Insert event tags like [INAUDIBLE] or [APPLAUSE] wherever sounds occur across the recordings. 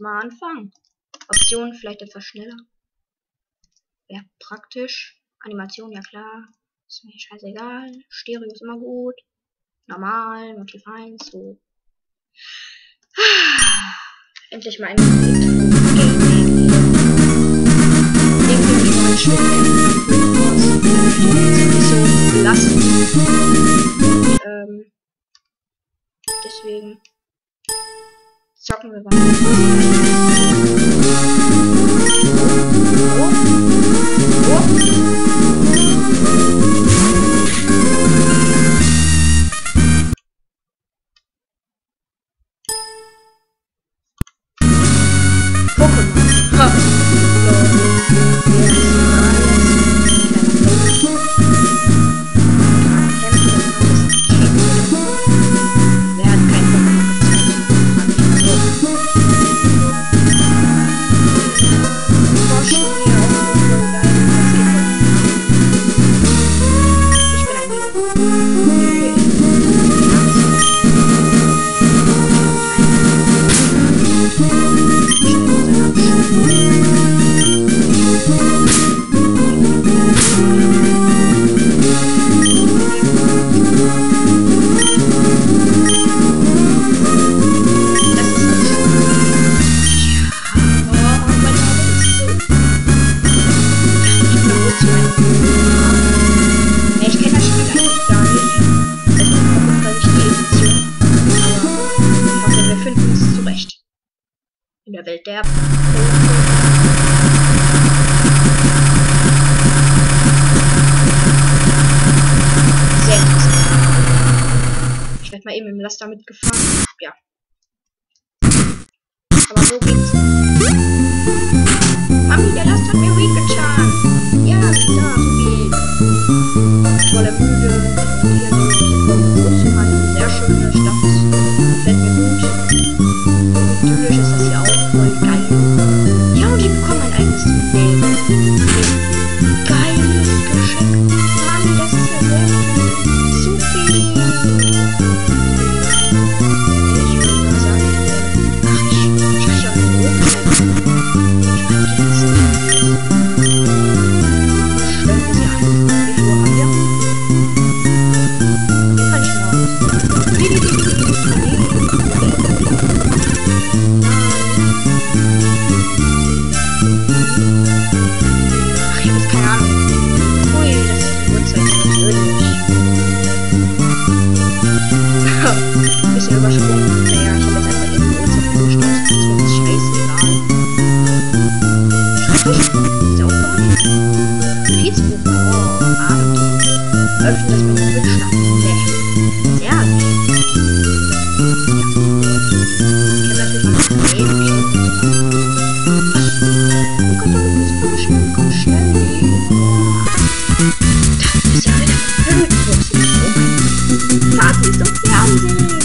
mal anfangen. Optionen vielleicht etwas schneller. Ja, praktisch. Animation, ja klar. Ist mir scheißegal. Stereo ist immer gut. Normal, Motiv 1, so. [SIGHS] Endlich mal ein Gaming. Den ich mal schön. Das ist so belastend. Tchau, quem. in der Welt der Sehr interessant. Ich werde mal eben im Laster mitgefahren. Ja. Aber so geht's. öffnen das mit dem Windschlag. Pech. Ja. Ich habe natürlich nicht gesehen. Oh. Das ist ja eine Höhenwurst. Fahrt ist doch Fernsehen.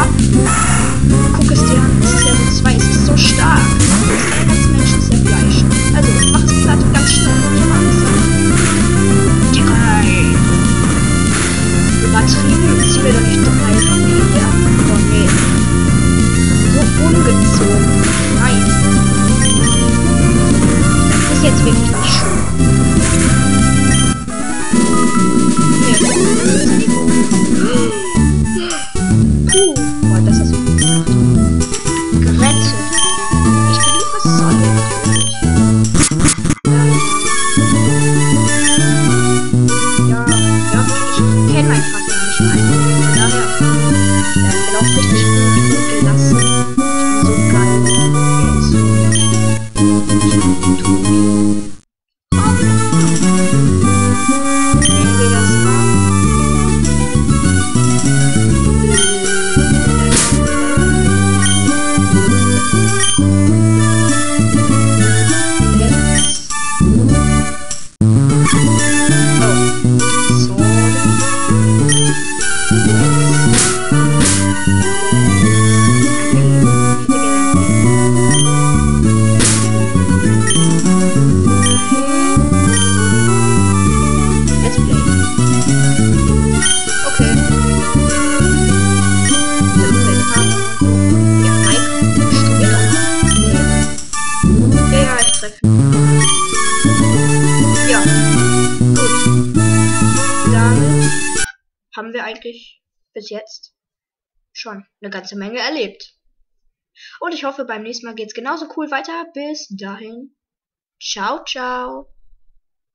ab. Guck es dir an. Es ist Level 2. Es ist so stark. Es ist ein ganz Menschen sehr gleich. Also, mach es platt ganz schnell. Ich hab Angst. Dickei. rein. Übertrieben. Zieh mir doch nicht drei. Ja, oh nee. So ungezogen. Nein. Das ist jetzt wirklich wir eigentlich bis jetzt schon eine ganze Menge erlebt. Und ich hoffe, beim nächsten Mal geht es genauso cool weiter. Bis dahin. Ciao, ciao.